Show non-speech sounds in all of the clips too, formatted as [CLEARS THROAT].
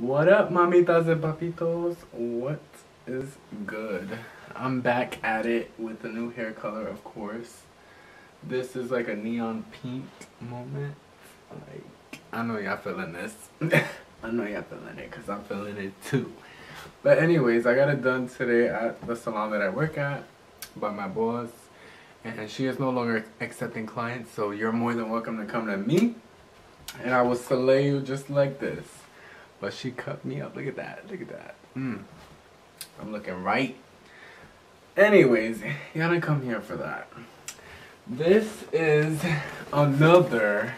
What up, mamitas and papitos? What is good? I'm back at it with a new hair color, of course. This is like a neon pink moment. Like, I know y'all feeling this. [LAUGHS] I know y'all feeling it because I'm feeling it too. But anyways, I got it done today at the salon that I work at by my boss. And she is no longer accepting clients, so you're more than welcome to come to me. And I will slay you just like this. But she cut me up. Look at that. Look at that. Mm. I'm looking right. Anyways, you gotta come here for that. This is another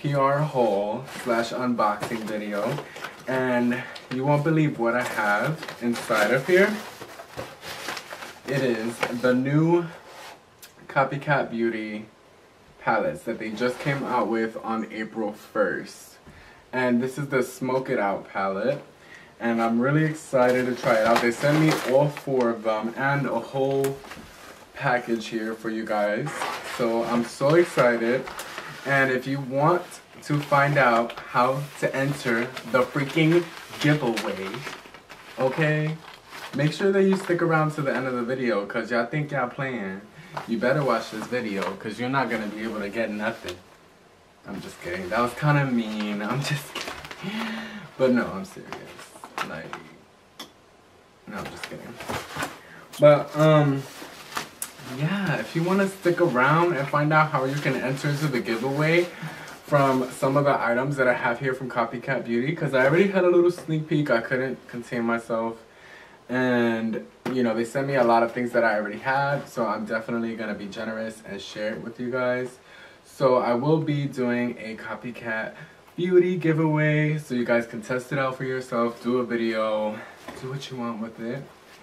PR haul slash unboxing video. And you won't believe what I have inside of here. It is the new Copycat Beauty palettes that they just came out with on April 1st and this is the Smoke It Out palette and I'm really excited to try it out. They sent me all four of them and a whole package here for you guys. So I'm so excited. And if you want to find out how to enter the freaking giveaway, okay, make sure that you stick around to the end of the video because y'all think y'all playing. You better watch this video because you're not going to be able to get nothing. I'm just kidding. That was kind of mean. I'm just kidding. [LAUGHS] But no, I'm serious. Like, no, I'm just kidding. But, um, yeah, if you want to stick around and find out how you can enter into the giveaway from some of the items that I have here from Copycat Beauty, because I already had a little sneak peek. I couldn't contain myself. And, you know, they sent me a lot of things that I already had, so I'm definitely going to be generous and share it with you guys. So I will be doing a copycat beauty giveaway so you guys can test it out for yourself, do a video, do what you want with it,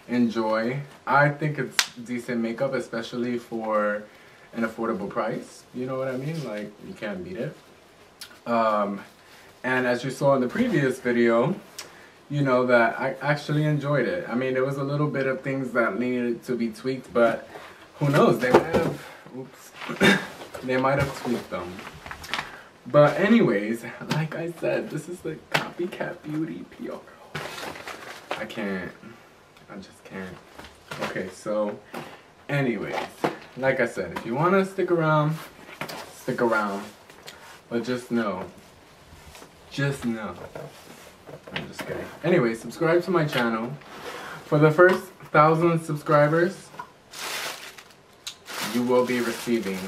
enjoy. I think it's decent makeup, especially for an affordable price. You know what I mean? Like, you can't beat it. Um, and as you saw in the previous video, you know that I actually enjoyed it. I mean, there was a little bit of things that needed to be tweaked, but who knows? They might have, oops. [COUGHS] They might have tweaked them. But anyways, like I said, this is the Copycat Beauty PR. I can't. I just can't. Okay, so anyways, like I said, if you want to stick around, stick around. But just know, just know. I'm just kidding. Anyway, subscribe to my channel. For the first thousand subscribers, you will be receiving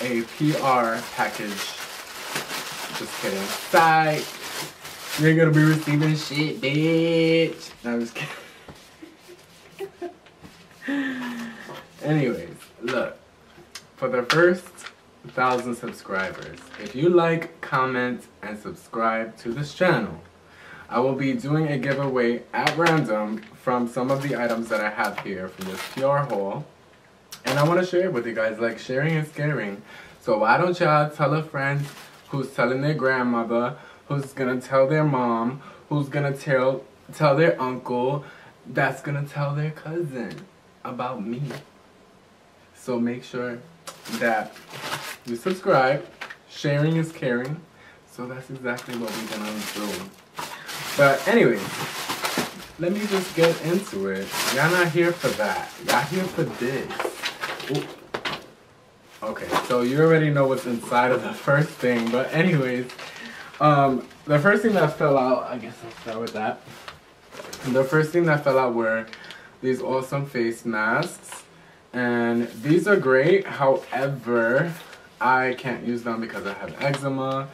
a PR package. Just kidding. Side. You're gonna be receiving shit, bitch. No, I'm just kidding. [LAUGHS] Anyways, look. For the first thousand subscribers, if you like, comment, and subscribe to this channel, I will be doing a giveaway at random from some of the items that I have here from this PR haul. And I want to share it with you guys. Like, sharing is caring. So why don't y'all tell a friend who's telling their grandmother, who's going to tell their mom, who's going to tell, tell their uncle, that's going to tell their cousin about me. So make sure that you subscribe. Sharing is caring. So that's exactly what we're going to do. But anyway, let me just get into it. Y'all not here for that. Y'all here for this. Okay, so you already know what's inside of the [LAUGHS] first thing, but anyways, um, the first thing that fell out, I guess I'll start with that. The first thing that fell out were these awesome face masks, and these are great, however, I can't use them because I have eczema,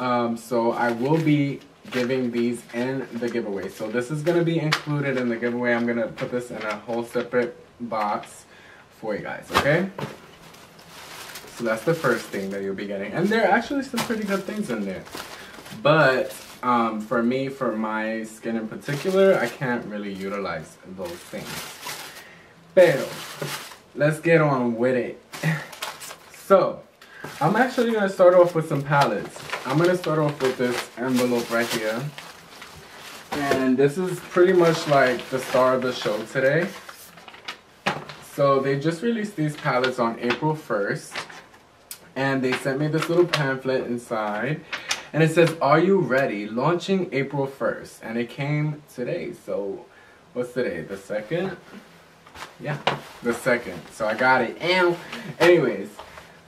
um, so I will be giving these in the giveaway. So this is going to be included in the giveaway. I'm going to put this in a whole separate box for you guys, okay? So that's the first thing that you'll be getting. And there are actually some pretty good things in there. But um, for me, for my skin in particular, I can't really utilize those things. Pero, let's get on with it. [LAUGHS] so, I'm actually going to start off with some palettes. I'm going to start off with this envelope right here. And this is pretty much like the star of the show today. So they just released these palettes on April 1st. And they sent me this little pamphlet inside. And it says, Are you ready? Launching April 1st. And it came today. So, what's today? The 2nd? Yeah, the 2nd. So I got it. And, anyways,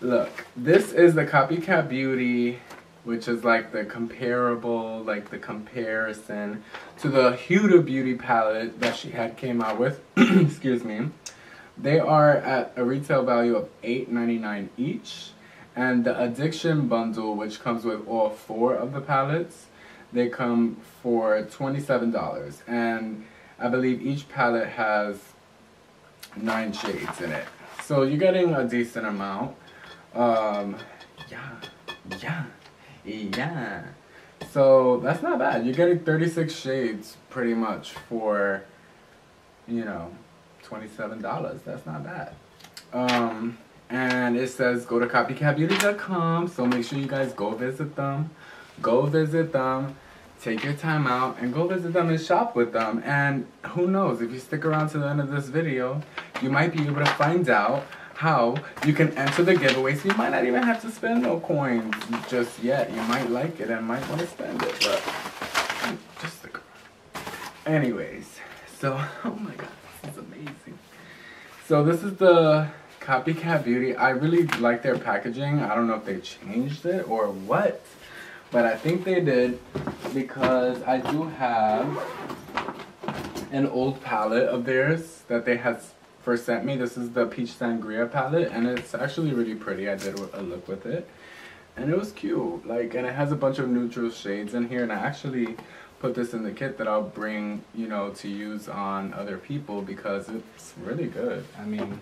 look. This is the Copycat Beauty, which is like the comparable, like the comparison to the Huda Beauty palette that she had came out with. [CLEARS THROAT] Excuse me. They are at a retail value of $8.99 each. And the Addiction Bundle, which comes with all four of the palettes, they come for $27. And I believe each palette has nine shades in it. So you're getting a decent amount. Um, yeah, yeah, yeah. So that's not bad. You're getting 36 shades pretty much for, you know, $27. That's not bad. Um, and it says go to copycatbeauty.com. So make sure you guys go visit them. Go visit them. Take your time out and go visit them and shop with them. And who knows, if you stick around to the end of this video, you might be able to find out how you can enter the giveaway. So you might not even have to spend no coins just yet. You might like it and might want to spend it, but just stick around. Anyways, so, [LAUGHS] oh my god. So this is the Copycat Beauty. I really like their packaging. I don't know if they changed it or what, but I think they did because I do have an old palette of theirs that they had first sent me. This is the Peach Sangria palette, and it's actually really pretty. I did a look with it, and it was cute. Like, and it has a bunch of neutral shades in here, and I actually put this in the kit that I'll bring, you know, to use on other people because it's really good. I mean,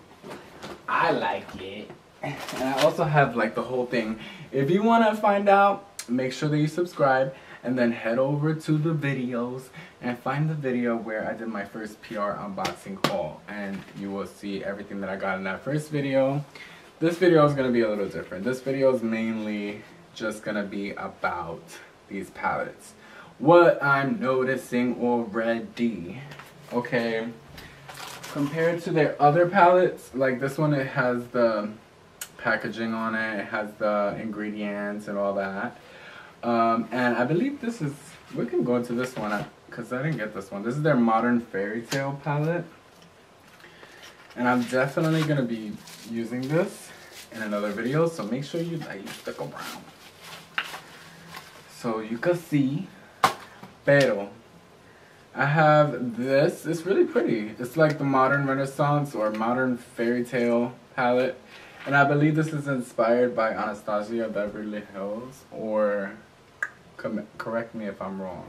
I like it. And I also have like the whole thing. If you want to find out, make sure that you subscribe and then head over to the videos and find the video where I did my first PR unboxing haul and you will see everything that I got in that first video. This video is going to be a little different. This video is mainly just going to be about these palettes. What I'm noticing already. Okay. Compared to their other palettes, like this one it has the packaging on it, it has the ingredients and all that. Um, and I believe this is, we can go into this one because I didn't get this one. This is their Modern Fairy Tale palette. And I'm definitely going to be using this in another video, so make sure you, that you stick around. So you can see, pero, I have this, it's really pretty. It's like the Modern Renaissance or Modern Fairy Tale palette. And I believe this is inspired by Anastasia Beverly Hills or correct me if I'm wrong.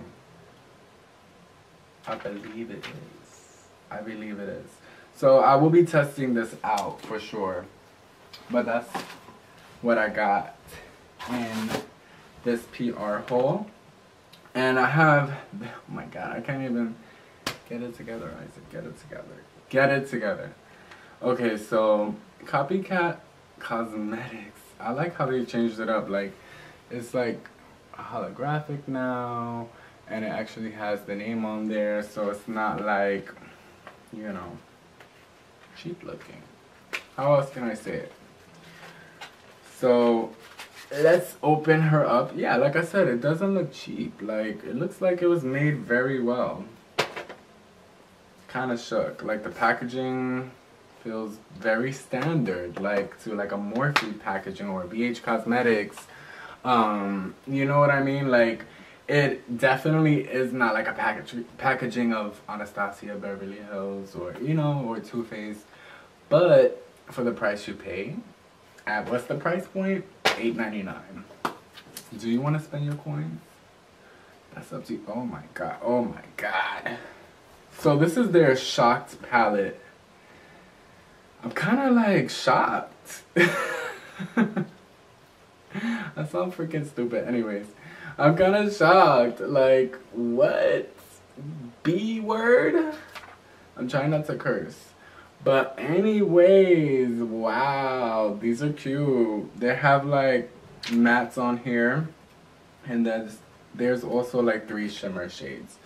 I believe it is. I believe it is. So I will be testing this out for sure. But that's what I got in this PR haul. And I have, oh my god, I can't even get it together, Isaac. Get it together. Get it together. Okay, so Copycat Cosmetics. I like how they changed it up. Like, it's like holographic now and it actually has the name on there so it's not like you know cheap looking how else can I say it so let's open her up yeah like I said it doesn't look cheap like it looks like it was made very well kind of shook like the packaging feels very standard like to like a Morphe packaging or BH Cosmetics um, you know what I mean? Like, it definitely is not like a package packaging of Anastasia Beverly Hills or, you know, or Too Faced. But for the price you pay, at what's the price point? Eight ninety nine. Do you want to spend your coins? That's up to you. Oh my god. Oh my god. So this is their shocked palette. I'm kind of like shocked. [LAUGHS] that sounds freaking stupid. Anyways, I'm kind of shocked. Like, what? B word? I'm trying not to curse. But anyways, wow, these are cute. They have like mattes on here. And there's, there's also like three shimmer shades.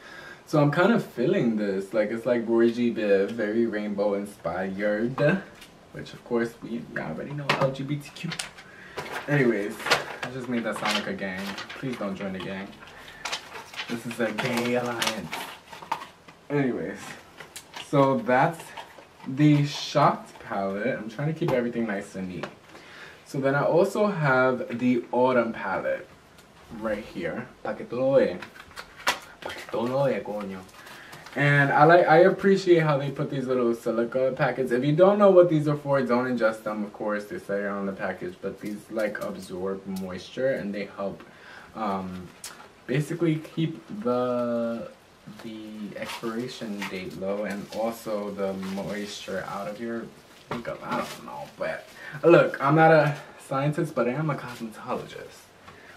So I'm kind of feeling this. Like it's like Roy Biv, very rainbow inspired. Which of course we already know LGBTQ. Anyways, I just made that sound like a gang. Please don't join the gang. This is a gay alliance. Anyways, so that's the Shocked palette. I'm trying to keep everything nice and neat. So then I also have the Autumn palette right here. And I like I appreciate how they put these little silica packets. If you don't know what these are for, don't ingest them. Of course, they say on the package, but these like absorb moisture and they help um, basically keep the the expiration date low and also the moisture out of your makeup. I don't know, but look, I'm not a scientist, but I am a cosmetologist.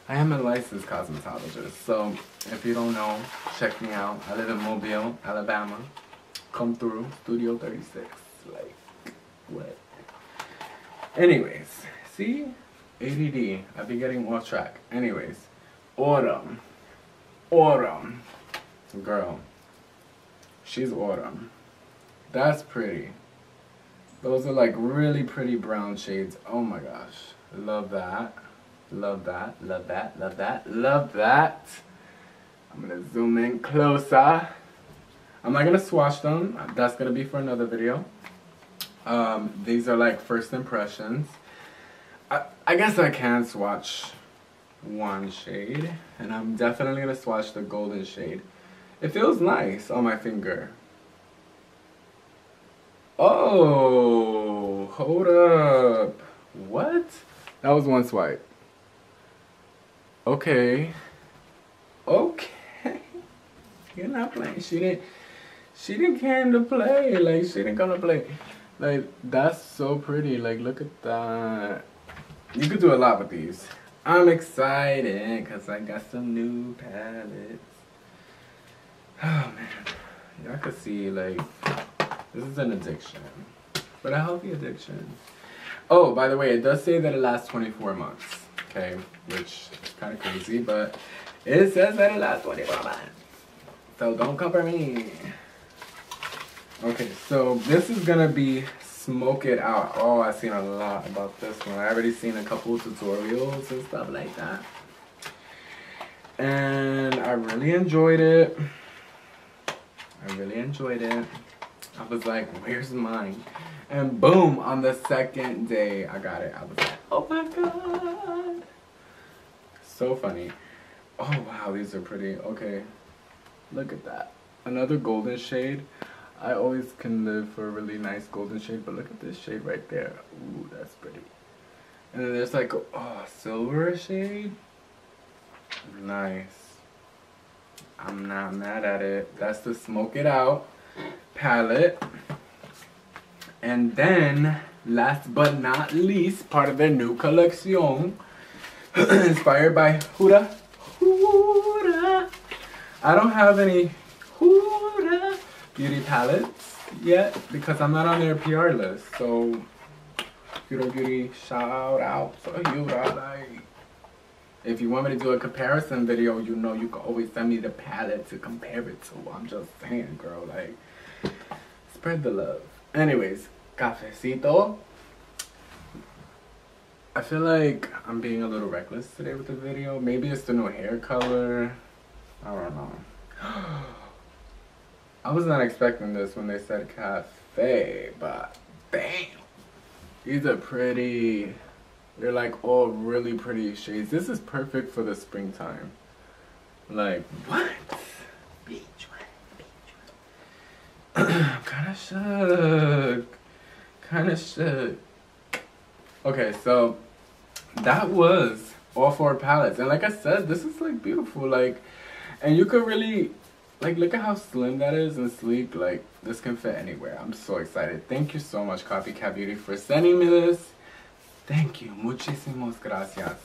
I am a licensed cosmetologist, so if you don't know, check me out. I live in Mobile, Alabama. Come through, Studio 36. Like, what? Anyways, see? ADD. I've been getting off track. Anyways, Autumn. Autumn. Girl. She's Autumn. That's pretty. Those are like really pretty brown shades. Oh my gosh. Love that. Love that. Love that. Love that. Love that. I'm gonna zoom in closer. I'm not gonna swatch them. That's gonna be for another video. Um, these are like first impressions. I, I guess I can swatch one shade. And I'm definitely gonna swatch the golden shade. It feels nice on my finger. Oh, hold up. What? That was one swipe. Okay. Okay. [LAUGHS] You're not playing. She didn't she didn't came to play. Like she didn't come to play. Like that's so pretty. Like look at that. You could do a lot with these. I'm excited because I got some new palettes. Oh man. Y'all could see like this is an addiction, but a healthy addiction. Oh, by the way, it does say that it lasts 24 months, okay, which is kind of crazy, but it says that it lasts 24 months. So don't come for me. Okay, so this is gonna be Smoke It Out. Oh, I've seen a lot about this one. I already seen a couple tutorials and stuff like that. And I really enjoyed it. I really enjoyed it. I was like, where's mine? And boom, on the second day, I got it. I was like, oh my god. So funny. Oh wow, these are pretty. Okay, look at that. Another golden shade. I always can live for a really nice golden shade, but look at this shade right there. Ooh, that's pretty. And then there's like oh, silver shade. Nice. I'm not mad at it. That's the Smoke It Out palette. And then, last but not least, part of their new collection, [CLEARS THROAT] inspired by Huda. Huda. I don't have any Huda beauty palettes yet because I'm not on their PR list. So, Huda Beauty, shout out to Huda. Like, if you want me to do a comparison video, you know you can always send me the palette to compare it to. I'm just saying, girl. Like, Spread the love. Anyways, cafecito. I feel like I'm being a little reckless today with the video. Maybe it's the new hair color. I don't know. [GASPS] I was not expecting this when they said cafe, but damn. These are pretty. They're like all really pretty shades. This is perfect for the springtime. Like, what? Beach one, beach one. kind of shook. Kind of shook. Okay, so that was all four palettes. And like I said, this is like beautiful. Like, and you could really, like, look at how slim that is and sleek. Like, this can fit anywhere. I'm so excited. Thank you so much, Copycat Beauty, for sending me this. Thank you. Muchísimas gracias.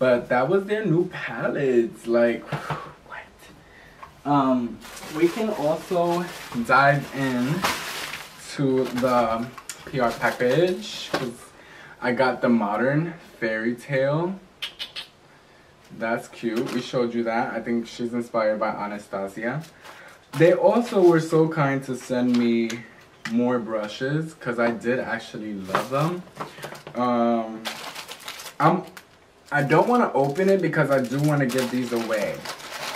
But that was their new palettes. Like, what? um, we can also dive in to the PR package because I got the modern fairy tale. That's cute. We showed you that. I think she's inspired by Anastasia. They also were so kind to send me more brushes because I did actually love them. Um, I'm I don't want to open it because I do want to give these away.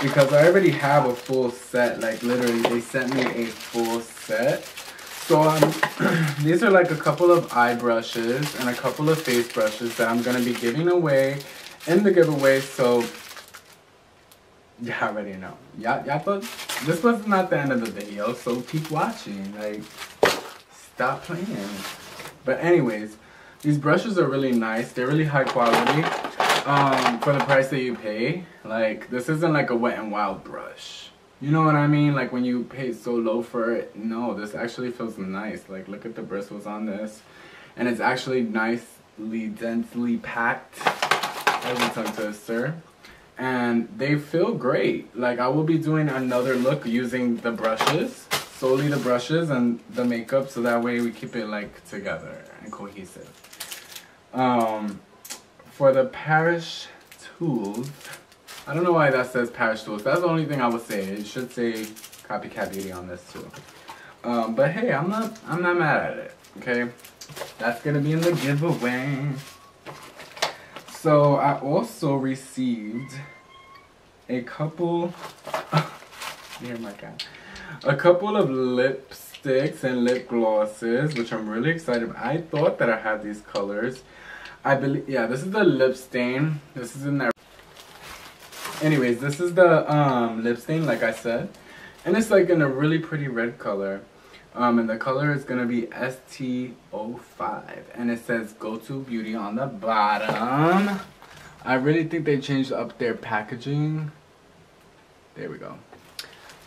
Because I already have a full set. Like literally, they sent me a full set. So um, [CLEARS THROAT] these are like a couple of eye brushes and a couple of face brushes that I'm going to be giving away in the giveaway. So y'all already know. Y'all, y'all thought this was not the end of the video. So keep watching. Like, stop playing. But anyways, these brushes are really nice. They're really high quality um, for the price that you pay. Like, this isn't like a Wet n Wild brush. You know what I mean? Like when you pay so low for it. No, this actually feels nice. Like look at the bristles on this. And it's actually nicely, densely packed. As a tongue. And they feel great. Like I will be doing another look using the brushes. Solely the brushes and the makeup. So that way we keep it like together and cohesive. Um, for the Parish Tools, I don't know why that says Parish Tools. That's the only thing I would say. It should say Copycat Beauty on this too. Um, but hey, I'm not I'm not mad at it. Okay, that's gonna be in the giveaway. So I also received a couple. [LAUGHS] Here my god, a couple of lipsticks and lip glosses, which I'm really excited. About. I thought that I had these colors. I believe, yeah, this is the lip stain. This is in there. Anyways, this is the um, lip stain, like I said. And it's like in a really pretty red color. Um, and the color is going to be ST05. And it says Go To Beauty on the bottom. I really think they changed up their packaging. There we go.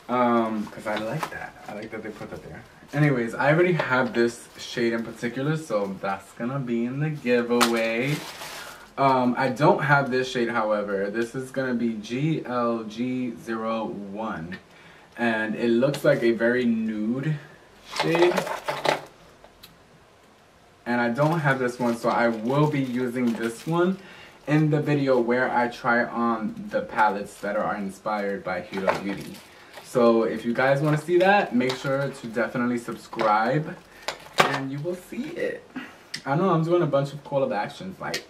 Um, Because I like that. I like that they put that there. Anyways, I already have this shade in particular. So that's going to be in the giveaway. Um, I don't have this shade, however. This is going to be GLG01. And it looks like a very nude And I don't have this one, so I will be using this one in the video where I try on the palettes that are inspired by Huda Beauty. So if you guys want to see that, make sure to definitely subscribe and you will see it. I know I'm doing a bunch of call of actions, like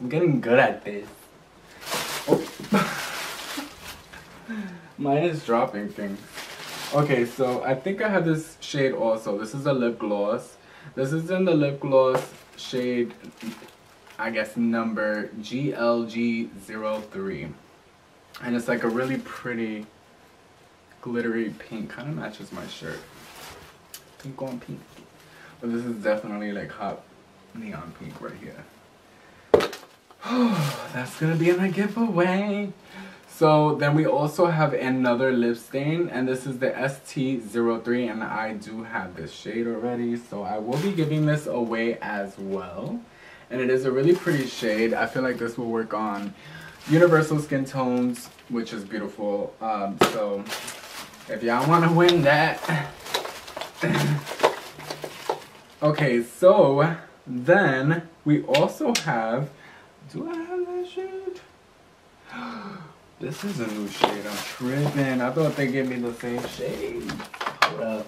I'm getting good at this. Oh. [LAUGHS] Mine is dropping things. Okay, so I think I have this shade also. This is a lip gloss. This is in the lip gloss shade, I guess, number GLG03. And it's like a really pretty glittery pink. Kind of matches my shirt. Pink on pink. But this is definitely like hot neon pink right here. [SIGHS] that's gonna be in a giveaway. So then we also have another lip stain and this is the ST03 and I do have this shade already so I will be giving this away as well. And it is a really pretty shade. I feel like this will work on universal skin tones which is beautiful. Um, so if y'all want to win that. [LAUGHS] okay so then we also have do I have that shade? [GASPS] [GASPS] [GASPS] this is a new shade. I'm tripping. I thought they gave me the same shade. Hold up.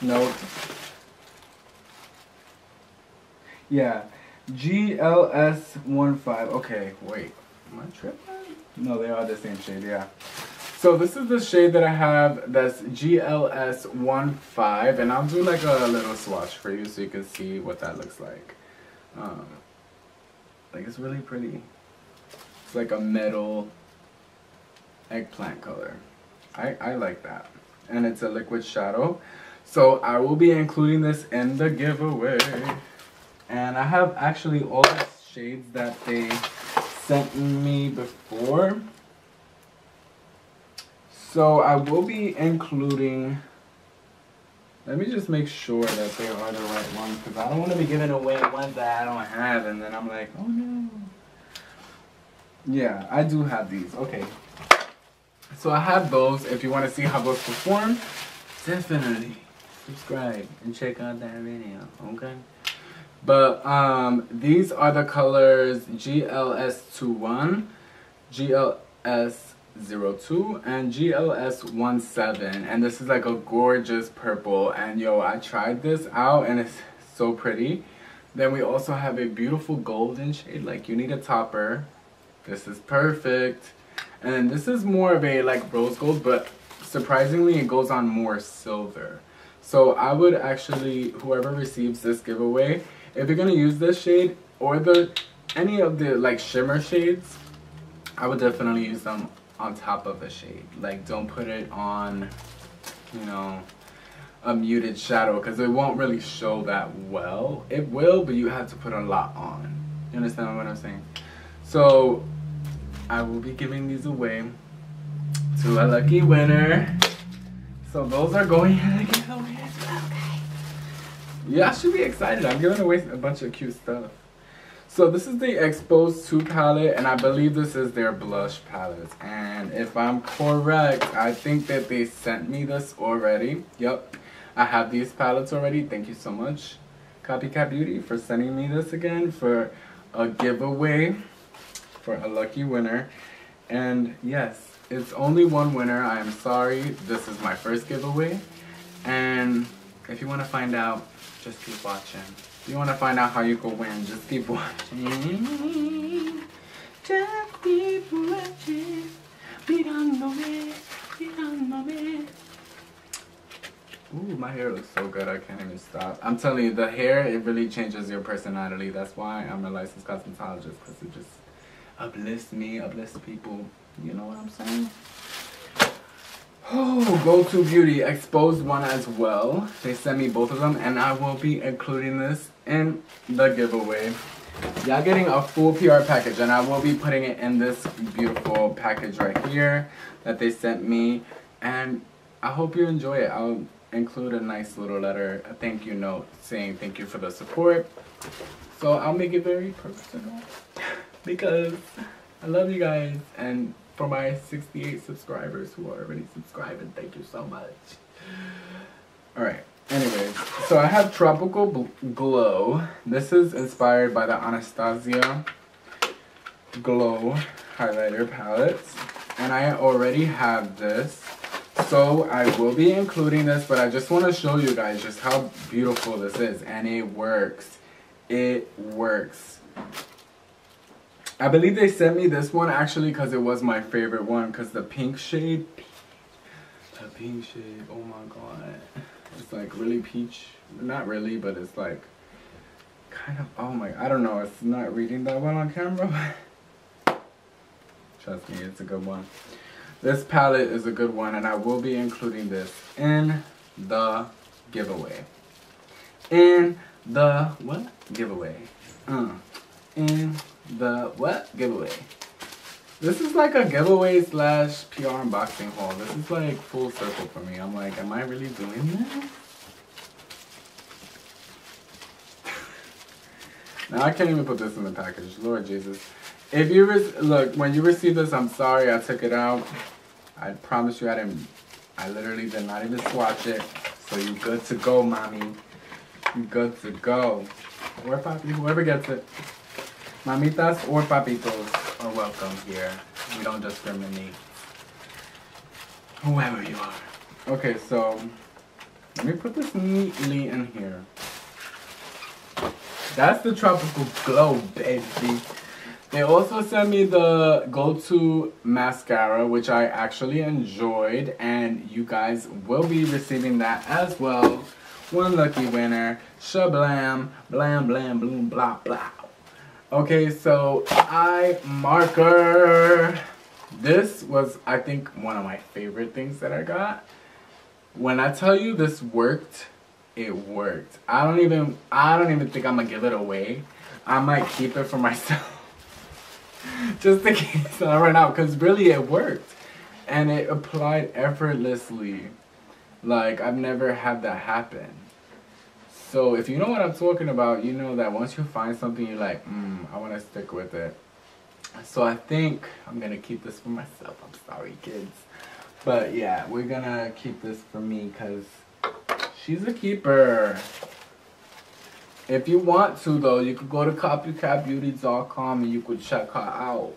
Nope. Yeah. GLS15. Okay, wait. Am I tripping? No, they are the same shade, yeah. So this is the shade that I have that's GLS15 and I'll do like a little swatch for you so you can see what that looks like. Um, like it's really pretty. It's like a metal eggplant color. I, I like that. And it's a liquid shadow. So I will be including this in the giveaway. And I have actually all the shades that they sent me before. So I will be including let me just make sure that they are the right ones because I don't want to be giving away ones that I don't have and then I'm like, oh no. Yeah, I do have these. Okay. So I have those. If you want to see how those perform, definitely subscribe and check out that video. Okay. But um, these are the colors GLS21, GLS 02 and GLS 17 and this is like a gorgeous purple and yo I tried this out and it's so pretty Then we also have a beautiful golden shade. Like you need a topper. This is perfect. And this is more of a like rose gold, but surprisingly it goes on more silver. So I would actually, whoever receives this giveaway, if you're gonna use this shade or the any of the like shimmer shades, I would definitely use them on top of the shade. Like don't put it on, you know, a muted shadow because it won't really show that well. It will, but you have to put a lot on. You understand what I'm saying? So I will be giving these away to a lucky winner. So those are going in the giveaway as well, guys. Yeah, I should be excited. I'm giving away a bunch of cute stuff. So this is the Exposed 2 palette, and I believe this is their blush palette. And if I'm correct, I think that they sent me this already. Yep, I have these palettes already. Thank you so much, Copycat Beauty, for sending me this again for a giveaway for a lucky winner. And yes, it's only one winner. I am sorry. This is my first giveaway. And if you want to find out, just keep watching. If you want to find out how you can win, just keep watching. Just keep watching. Ooh, my hair looks so good. I can't even stop. I'm telling you, the hair, it really changes your personality. That's why I'm a licensed cosmetologist, because it just uplifts me, uplifts people. You know what I'm saying? Oh, Go To Beauty exposed one as well. They sent me both of them, and I will be including this in the giveaway. Y'all getting a full PR package, and I will be putting it in this beautiful package right here that they sent me. And I hope you enjoy it. I'll include a nice little letter, a thank you note saying thank you for the support. So I'll make it very personal [LAUGHS] because I love you guys and for my 68 subscribers who are already subscribing, thank you so much. Alright, anyways, so I have Tropical Glow. This is inspired by the Anastasia Glow highlighter palettes. And I already have this. So I will be including this, but I just want to show you guys just how beautiful this is. And it works. It works. I believe they sent me this one actually because it was my favorite one because the pink shade, the pink shade, oh my god. It's like really peach, not really, but it's like kind of, oh my, I don't know, it's not reading that well on camera. Trust me, it's a good one. This palette is a good one and I will be including this in the giveaway. In the, what? Giveaway. Uh, in the what giveaway. This is like a giveaway slash PR unboxing haul. This is like full circle for me. I'm like, am I really doing this? [LAUGHS] now I can't even put this in the package. Lord Jesus. If you look, when you receive this, I'm sorry I took it out. I promise you I didn't, I literally did not even swatch it. So you good to go, mommy. You good to go. Whoever gets it. Mamitas or papitos are welcome here. We don't discriminate. Whoever you are. Okay, so let me put this neatly in here. That's the Tropical Glow, baby. They also sent me the Go-To Mascara, which I actually enjoyed. And you guys will be receiving that as well. One lucky winner. Shablam, blam, blam, bloom, blah, blah. Okay, so eye marker. This was, I think, one of my favorite things that I got. When I tell you this worked, it worked. I don't even, I don't even think I'm gonna give it away. I might keep it for myself. [LAUGHS] Just in case I run out, because really it worked. And it applied effortlessly. Like, I've never had that happen. So if you know what I'm talking about, you know that once you find something, you're like, mm, I want to stick with it. So I think I'm going to keep this for myself. I'm sorry, kids. But yeah, we're going to keep this for me because she's a keeper. If you want to, though, you could go to copycatbeauty.com and you could check her out.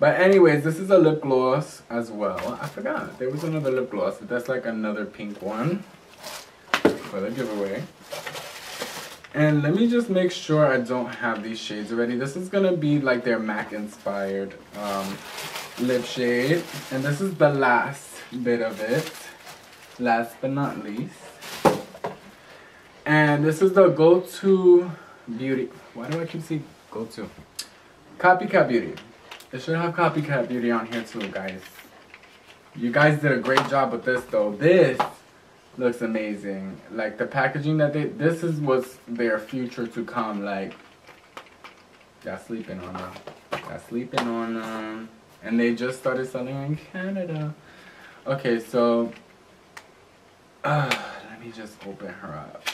But anyways, this is a lip gloss as well. I forgot. There was another lip gloss. That's like another pink one for the giveaway. And let me just make sure I don't have these shades already. This is gonna be like their MAC inspired um, lip shade. And this is the last bit of it. Last but not least. And this is the Go-To Beauty. Why do I keep saying Go-To? Copycat Beauty. It should have Copycat Beauty on here too, guys. You guys did a great job with this though. This looks amazing. Like the packaging that they, this is what's their future to come. Like, got sleeping on them. Got sleeping on them. And they just started selling in Canada. Okay, so, uh, let me just open her up.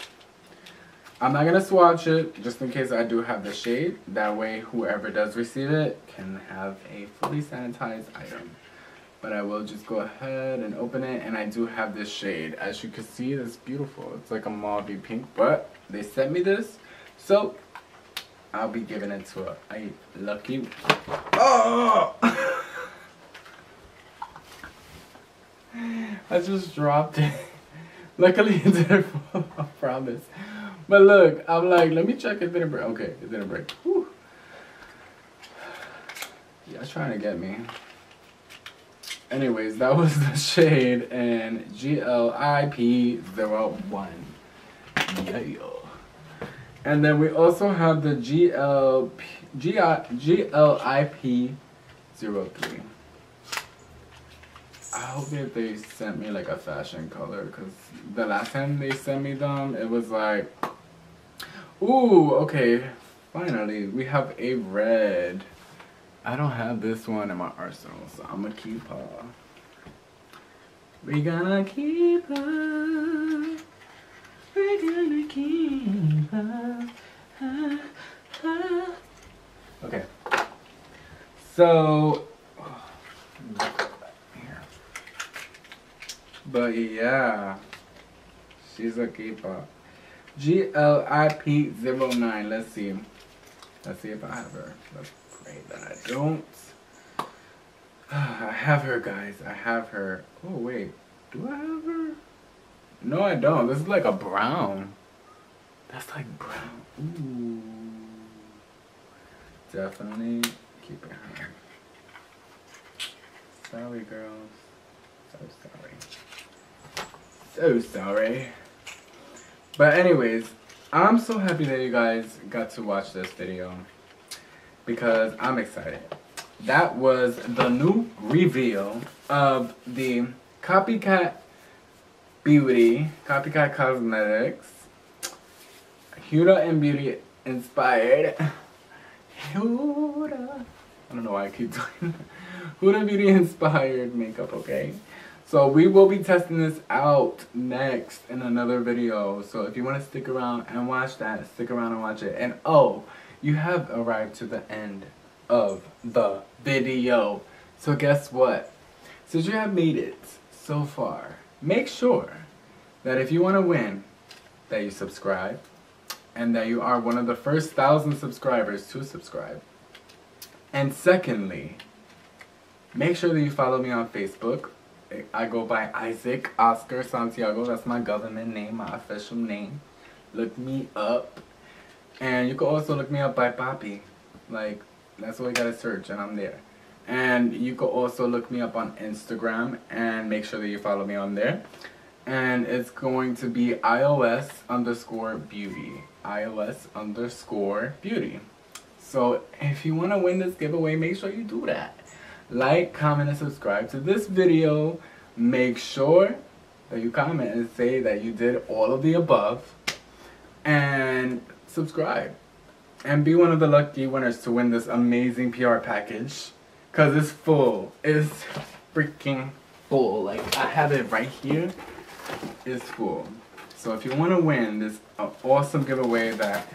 I'm not gonna swatch it just in case I do have the shade. That way whoever does receive it can have a fully sanitized item. But I will just go ahead and open it and I do have this shade. As you can see, it's beautiful. It's like a mauve pink, but they sent me this. So I'll be giving it to a lucky. Oh! [LAUGHS] I just dropped it. [LAUGHS] Luckily it didn't fall, I promise. But look, I'm like, let me check it didn't break. Okay, it didn't break. Whew. Yeah, trying to get me. Anyways, that was the shade and GLIP01. Yeah. And then we also have the GLP, GLIP03. I hope that they sent me like a fashion color because the last time they sent me them, it was like Ooh, okay. Finally, we have a red. I don't have this one in my arsenal, so I'm gonna keep her. We gonna keep her. We're gonna keep her. Okay. So. But yeah, she's a keeper. GLIP09. Let's see. Let's see if I have her. Let's pray that I don't. Ah, I have her, guys. I have her. Oh, wait. Do I have her? No, I don't. This is like a brown. That's like brown. Ooh. Definitely keeping her. Sorry, girls. So sorry. So sorry. But anyways, I'm so happy that you guys got to watch this video because I'm excited. That was the new reveal of the Copycat Beauty, Copycat Cosmetics, Huda and Beauty inspired. Huda. I don't know why I keep [LAUGHS] doing that. Huda Beauty inspired makeup, okay? So we will be testing this out next in another video. So if you want to stick around and watch that, stick around and watch it. And oh, you have arrived to the end of the video. So guess what? Since you have made it so far, make sure that if you want to win, that you subscribe and that you are one of the first thousand subscribers to subscribe. And secondly, make sure that you follow me on Facebook I go by Isaac Oscar Santiago. That's my government name, my official name. Look me up. And you can also look me up by Papi. Like, that's what you gotta search, and I'm there. And you can also look me up on Instagram and make sure that you follow me on there. And it's going to be iOS underscore beauty. iOS underscore beauty. So if you want to win this giveaway, make sure you do that like, comment, and subscribe to this video. Make sure that you comment and say that you did all of the above. And subscribe. And be one of the lucky winners to win this amazing PR package. Because it's full. It's freaking full. Like, I have it right here. It's full. So if you want to win this uh, awesome giveaway that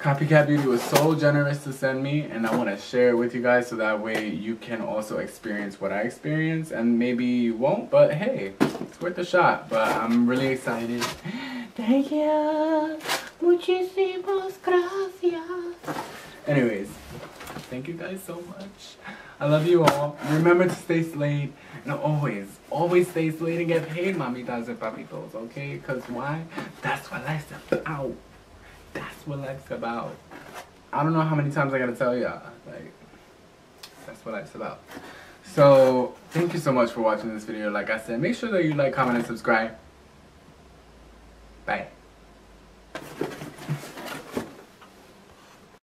Copycat Beauty was so generous to send me and I want to share it with you guys so that way you can also experience what I experience and maybe you won't but hey it's worth a shot but I'm really excited thank you muchísimas gracias anyways thank you guys so much I love you all remember to stay slayed and always always stay slayed and get paid mamitas and papitos okay because why that's what life's about that's what life's about. I don't know how many times I gotta tell y'all. Like, that's what life's about. So, thank you so much for watching this video. Like I said, make sure that you like, comment, and subscribe. Bye.